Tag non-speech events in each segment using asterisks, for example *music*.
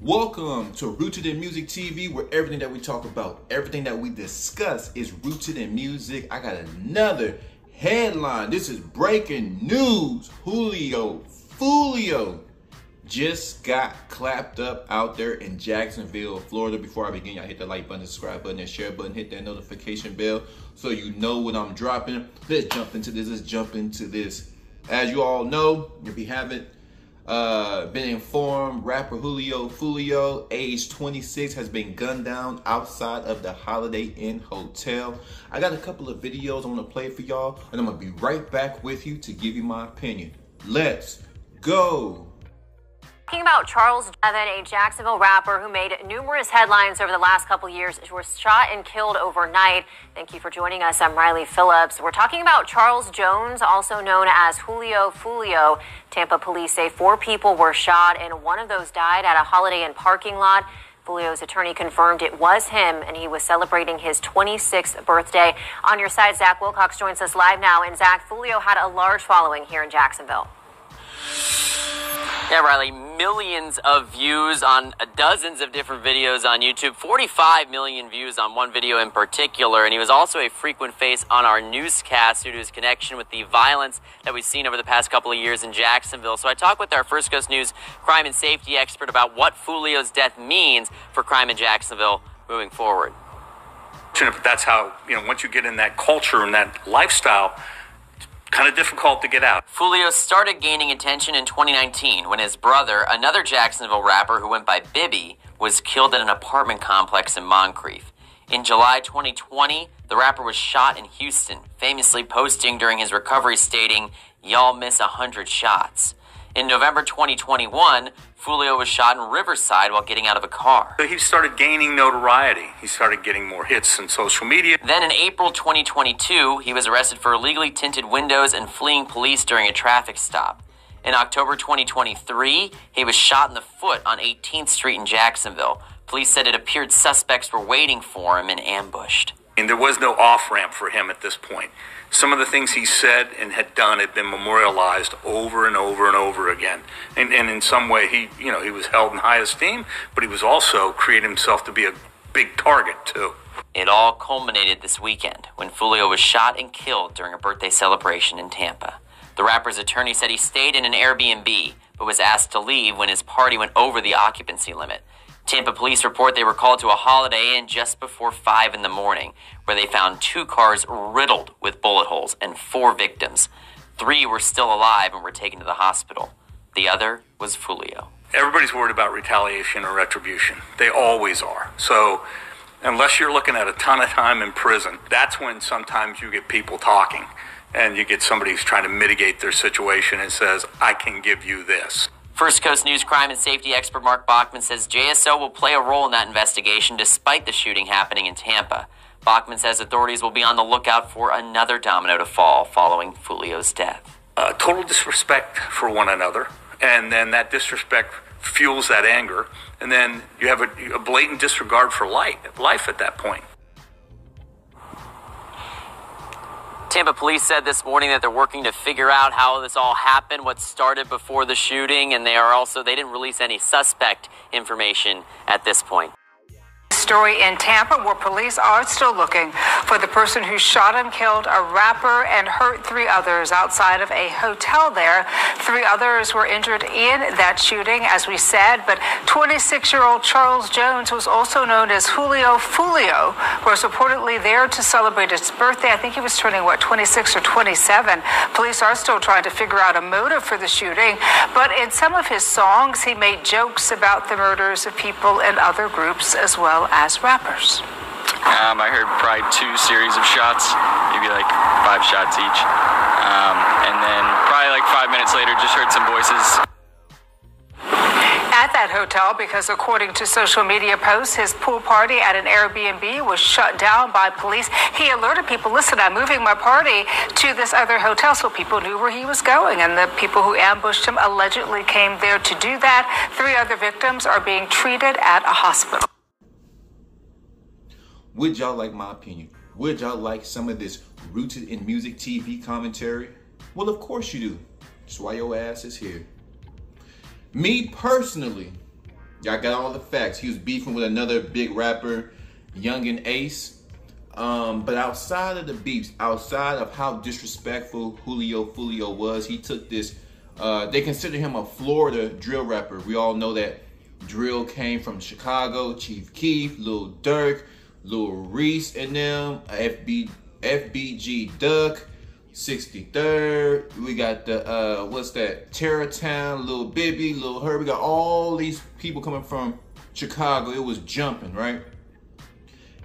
Welcome to Rooted in Music TV, where everything that we talk about, everything that we discuss is rooted in music. I got another headline. This is breaking news. Julio Foolio just got clapped up out there in Jacksonville, Florida. Before I begin, y'all hit the like button, subscribe button, and share button. Hit that notification bell so you know when I'm dropping. Let's jump into this. Let's jump into this. As you all know, if you haven't uh, been informed, rapper Julio Foolio, age 26, has been gunned down outside of the Holiday Inn Hotel. I got a couple of videos I want to play for y'all, and I'm gonna be right back with you to give you my opinion. Let's go. Talking about Charles Devin, a Jacksonville rapper who made numerous headlines over the last couple years, was shot and killed overnight. Thank you for joining us. I'm Riley Phillips. We're talking about Charles Jones, also known as Julio Foolio. Tampa police say four people were shot, and one of those died at a Holiday Inn parking lot. Foolio's attorney confirmed it was him, and he was celebrating his 26th birthday. On your side, Zach Wilcox joins us live now. And Zach, Foolio had a large following here in Jacksonville. Yeah, Riley, millions of views on uh, dozens of different videos on YouTube, 45 million views on one video in particular, and he was also a frequent face on our newscast due to his connection with the violence that we've seen over the past couple of years in Jacksonville. So I talked with our First Coast News crime and safety expert about what Foolio's death means for crime in Jacksonville moving forward. That's how, you know, once you get in that culture and that lifestyle, kind of difficult to get out. Foolio started gaining attention in 2019 when his brother, another Jacksonville rapper who went by Bibby, was killed at an apartment complex in Moncrief. In July 2020, the rapper was shot in Houston, famously posting during his recovery stating, Y'all miss a hundred shots. In November 2021, Foolio was shot in Riverside while getting out of a car. So he started gaining notoriety. He started getting more hits on social media. Then in April 2022, he was arrested for illegally tinted windows and fleeing police during a traffic stop. In October 2023, he was shot in the foot on 18th Street in Jacksonville. Police said it appeared suspects were waiting for him and ambushed. And there was no off ramp for him at this point. Some of the things he said and had done had been memorialized over and over and over again. And, and in some way, he, you know, he was held in high esteem, but he was also creating himself to be a big target, too. It all culminated this weekend when Foolio was shot and killed during a birthday celebration in Tampa. The rapper's attorney said he stayed in an Airbnb, but was asked to leave when his party went over the occupancy limit. Tampa police report they were called to a Holiday Inn just before 5 in the morning, where they found two cars riddled with bullet holes and four victims. Three were still alive and were taken to the hospital. The other was Foolio. Everybody's worried about retaliation or retribution. They always are. So, unless you're looking at a ton of time in prison, that's when sometimes you get people talking and you get somebody who's trying to mitigate their situation and says, I can give you this. First Coast News crime and safety expert Mark Bachman says JSO will play a role in that investigation despite the shooting happening in Tampa. Bachman says authorities will be on the lookout for another domino to fall following Foolio's death. Uh, total disrespect for one another, and then that disrespect fuels that anger, and then you have a, a blatant disregard for life, life at that point. Tampa police said this morning that they're working to figure out how this all happened, what started before the shooting, and they are also they didn't release any suspect information at this point story in Tampa where police are still looking for the person who shot and killed a rapper and hurt three others outside of a hotel there. Three others were injured in that shooting, as we said, but 26 year old Charles Jones was also known as Julio Foolio, was reportedly there to celebrate his birthday. I think he was turning, what, 26 or 27. Police are still trying to figure out a motive for the shooting, but in some of his songs, he made jokes about the murders of people in other groups as well as rappers? Um, I heard probably two series of shots, maybe like five shots each. Um, and then probably like five minutes later, just heard some voices. At that hotel because, according to social media posts, his pool party at an Airbnb was shut down by police. He alerted people, listen, I'm moving my party to this other hotel so people knew where he was going. And the people who ambushed him allegedly came there to do that. Three other victims are being treated at a hospital. Would y'all like my opinion? Would y'all like some of this rooted in music TV commentary? Well, of course you do. That's why your ass is here. Me personally, y'all got all the facts. He was beefing with another big rapper, Yungeen Ace. Um, but outside of the beefs, outside of how disrespectful Julio Foolio was, he took this. Uh, they consider him a Florida drill rapper. We all know that drill came from Chicago. Chief Keef, Lil Durk, Lil Reese, and them. FB, FBG Duck. 63rd. We got the uh what's that? Terrortown, Little Bibby, Little Herb. We got all these people coming from Chicago. It was jumping, right?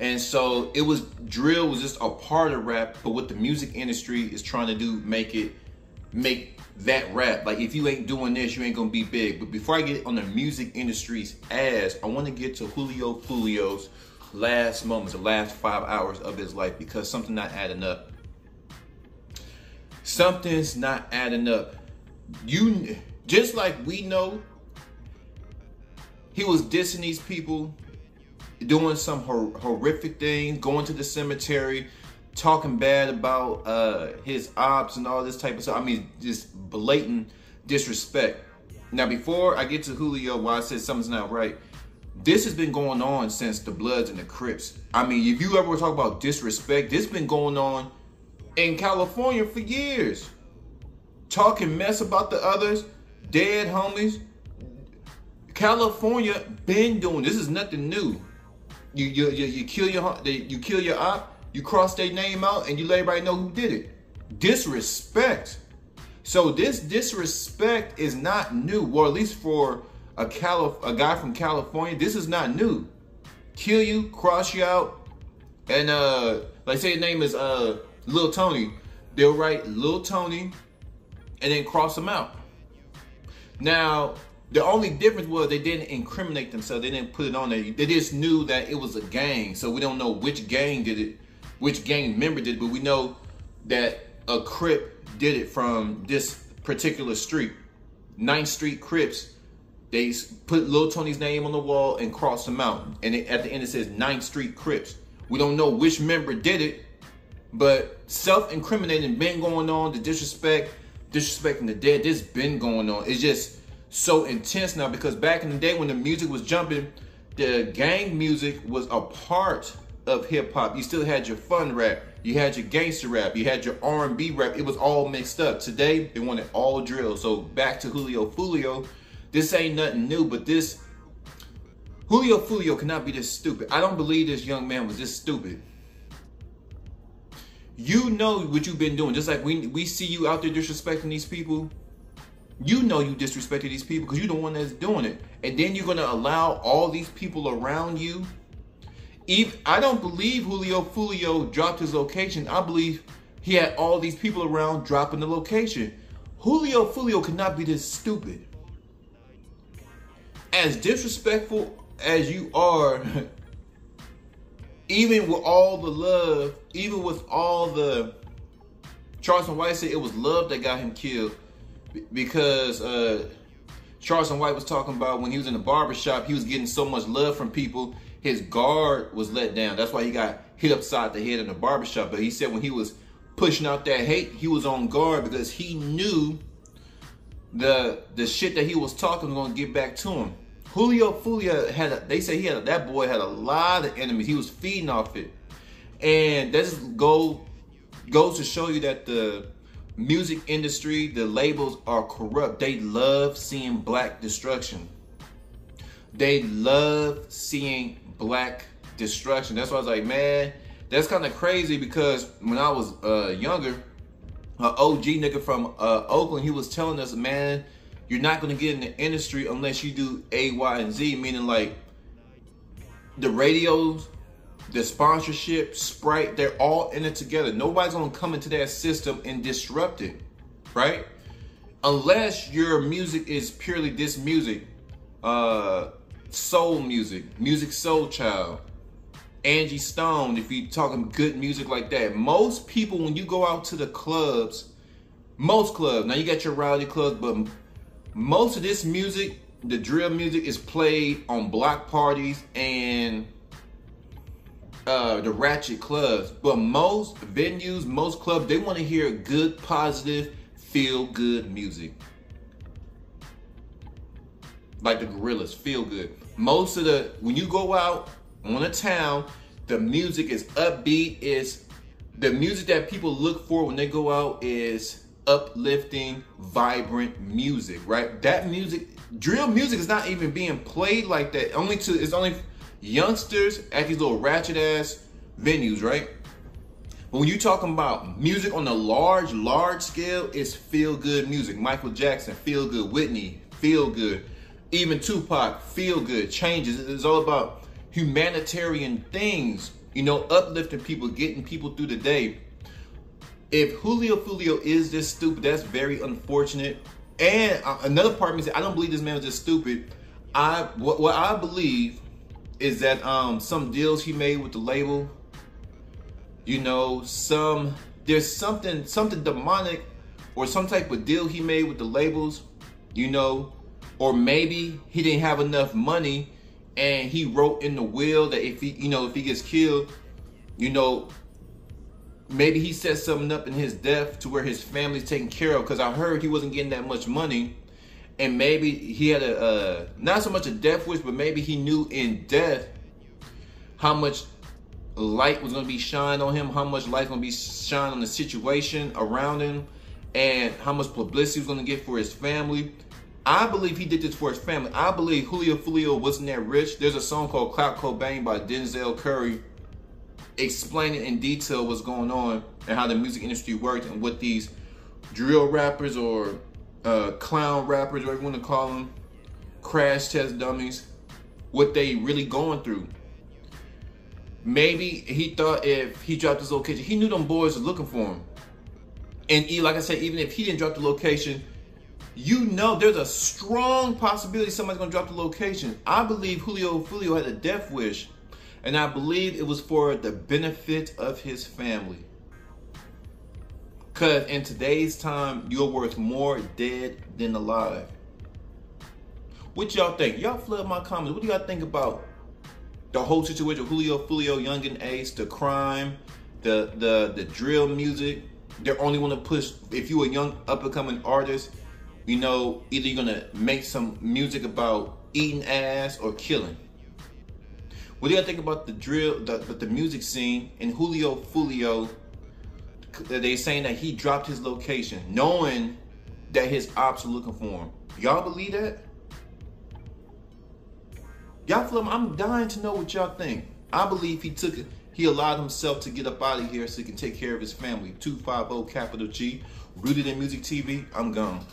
And so it was drill was just a part of rap, but what the music industry is trying to do, make it make that rap. Like if you ain't doing this, you ain't gonna be big. But before I get on the music industry's ass, I want to get to Julio Foolio's last moments, the last five hours of his life, because something not adding up something's not adding up. You just like we know he was dissing these people, doing some hor- horrific things, going to the cemetery, talking bad about uh, his ops and all this type of stuff. I mean, just blatant disrespect. Now, before I get to Julio, why I said something's not right, this has been going on since the Bloods and the Crips. I mean, if you ever talk about disrespect, this has been going on in California for years. Talking mess about the others, dead homies. California been doing this is nothing new. You you you, you kill your you kill your op, you cross their name out, and you let everybody know who did it. Disrespect. So this disrespect is not new, or at least for a Calif- a guy from California, this is not new. Kill you, cross you out, and uh, like say your name is uh Lil Tony, they'll write Lil Tony and then cross them out. Now, the only difference was they didn't incriminate themselves. They didn't put it on there. They just knew that it was a gang. So we don't know which gang did it, which gang member did it, but we know that a Crip did it from this particular street. 9th Street Crips. They put Lil Tony's name on the wall and cross him out. And it, at the end it says 9th Street Crips. We don't know which member did it, but self-incriminating been going on, the disrespect, disrespecting the dead, this been going on. It's just so intense now because back in the day when the music was jumping, the gang music was a part of hip hop. You still had your fun rap, you had your gangster rap, you had your R&B rap. It was all mixed up. Today they want it all drill. So back to Julio Foolio, this ain't nothing new, but this Julio Foolio cannot be this stupid. I don't believe this young man was this stupid you know what you've been doing. Just like we we see you out there disrespecting these people. You know you disrespected these people because you're the one that's doing it. And then you're gonna allow all these people around you. Even, I don't believe Julio Foolio dropped his location. I believe he had all these people around dropping the location. Julio Foolio could not be this stupid. As disrespectful as you are *laughs* even with all the love, even with all the Charleston White said it was love that got him killed because uh, Charleston White was talking about when he was in the barbershop, he was getting so much love from people, his guard was let down. That's why he got hit upside the head in the barbershop. But he said when he was pushing out that hate, he was on guard because he knew the the shit that he was talking was gonna get back to him. Julio Foolio had, a, they say he had, a, that boy had a lot of enemies. He was feeding off it. And just go, goes to show you that the music industry, the labels are corrupt. They love seeing black destruction. They love seeing black destruction. That's why I was like, man, that's kind of crazy because when I was uh, younger, an OG nigga from uh, Oakland, he was telling us, man, you're not going to get in the industry unless you do A, Y, and Z, meaning like the radios, the sponsorship, Sprite, they're all in it together. Nobody's going to come into that system and disrupt it, right? Unless your music is purely this music. uh, soul music, Musiq Soulchild. Angie Stone, if you're talking good music like that. Most people, when you go out to the clubs, most clubs, now you got your rowdy clubs, but most of this music, the drill music, is played on block parties and uh, the ratchet clubs. But most venues, most clubs, they want to hear good, positive, feel good music. Like the Gorillaz, feel good. Most of the, when you go out on a town, the music is upbeat, is the music that people look for when they go out is uplifting, vibrant music, right? That music, drill music is not even being played like that. Only to, it's only youngsters at these little ratchet ass venues, right? But when you're talking about music on a large, large scale, it's feel good music. Michael Jackson, feel good. Whitney, feel good. Even Tupac, feel good. Changes. It's all about humanitarian things, you know, uplifting people, getting people through the day. If Julio Foolio is this stupid, that's very unfortunate. And uh, another part of me said, I don't believe this man was just stupid. I what, what I believe is that um some deals he made with the label, you know, some there's something something demonic or some type of deal he made with the labels, you know, or maybe he didn't have enough money and he wrote in the will that if he, you know, if he gets killed, you know, maybe he set something up in his death to where his family's taken care of. Because I heard he wasn't getting that much money, and maybe he had a uh, not so much a death wish, but maybe he knew in death how much light was going to be shined on him, how much light was going to be shined on the situation around him, and how much publicity he was going to get for his family. I believe he did this for his family. I believe Julio Foolio wasn't that rich. There's a song called Clout Cobain by Denzel Curry explaining in detail what's going on and how the music industry worked and what these drill rappers or uh, clown rappers, whatever you want to call them, crash test dummies, what they really going through. Maybe he thought if he dropped his location, he knew them boys was looking for him. And he, like I said, even if he didn't drop the location, you know there's a strong possibility somebody's gonna drop the location. I believe Julio Julio had a death wish, and I believe it was for the benefit of his family. Cause in today's time, you're worth more dead than alive. What y'all think? Y'all flood my comments. What do y'all think about the whole situation? Julio Julio, Yungeen Ace, the crime, the the the drill music. They're only want to push. If you a young up and coming artist you know, either you're gonna make some music about eating ass or killing. What do y'all think about the drill, the, the music scene and Julio Foolio? They saying that he dropped his location, knowing that his ops are looking for him. Y'all believe that? Y'all feel I'm dying to know what y'all think. I believe he took it. He allowed himself to get up out of here so he can take care of his family. 250 capital G. Rooted in Music TV. I'm gone.